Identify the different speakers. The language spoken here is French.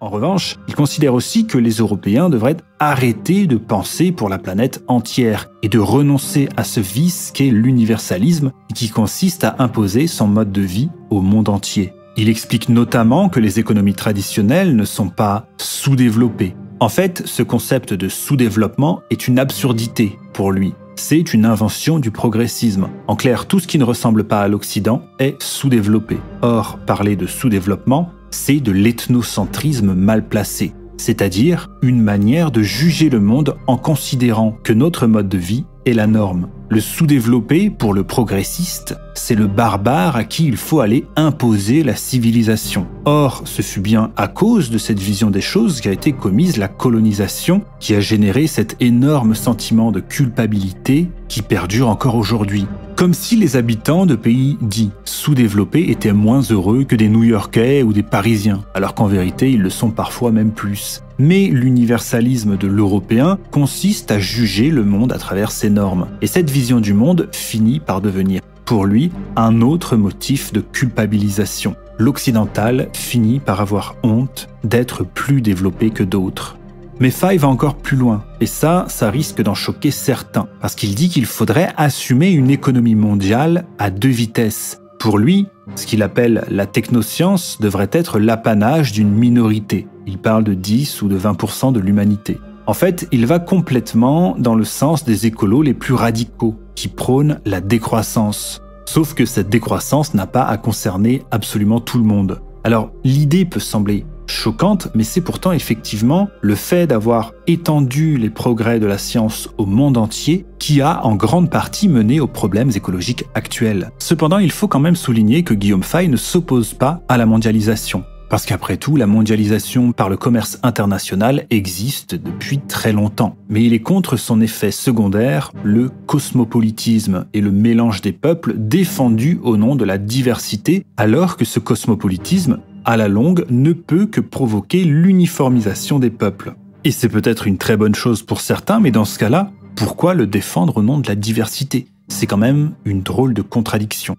Speaker 1: En revanche, il considère aussi que les Européens devraient arrêter de penser pour la planète entière et de renoncer à ce vice qu'est l'universalisme qui consiste à imposer son mode de vie au monde entier. Il explique notamment que les économies traditionnelles ne sont pas sous-développées. En fait, ce concept de sous-développement est une absurdité pour lui. C'est une invention du progressisme. En clair, tout ce qui ne ressemble pas à l'Occident est sous-développé. Or, parler de sous-développement, c'est de l'ethnocentrisme mal placé, c'est-à-dire une manière de juger le monde en considérant que notre mode de vie la norme. Le sous-développé, pour le progressiste, c'est le barbare à qui il faut aller imposer la civilisation. Or, ce fut bien à cause de cette vision des choses qu'a été commise la colonisation, qui a généré cet énorme sentiment de culpabilité qui perdure encore aujourd'hui. Comme si les habitants de pays dits sous-développés étaient moins heureux que des New-Yorkais ou des Parisiens, alors qu'en vérité ils le sont parfois même plus. Mais l'universalisme de l'Européen consiste à juger le monde à travers ses normes. Et cette vision du monde finit par devenir, pour lui, un autre motif de culpabilisation. L'occidental finit par avoir honte d'être plus développé que d'autres. Mais Fay va encore plus loin, et ça, ça risque d'en choquer certains, parce qu'il dit qu'il faudrait assumer une économie mondiale à deux vitesses. Pour lui, ce qu'il appelle la technoscience devrait être l'apanage d'une minorité. Il parle de 10 ou de 20% de l'humanité. En fait, il va complètement dans le sens des écolos les plus radicaux, qui prônent la décroissance. Sauf que cette décroissance n'a pas à concerner absolument tout le monde. Alors, l'idée peut sembler choquante, mais c'est pourtant effectivement le fait d'avoir étendu les progrès de la science au monde entier qui a en grande partie mené aux problèmes écologiques actuels. Cependant, il faut quand même souligner que Guillaume Fay ne s'oppose pas à la mondialisation. Parce qu'après tout, la mondialisation par le commerce international existe depuis très longtemps. Mais il est contre son effet secondaire, le cosmopolitisme et le mélange des peuples défendu au nom de la diversité, alors que ce cosmopolitisme à la longue, ne peut que provoquer l'uniformisation des peuples. Et c'est peut-être une très bonne chose pour certains, mais dans ce cas-là, pourquoi le défendre au nom de la diversité? C'est quand même une drôle de contradiction.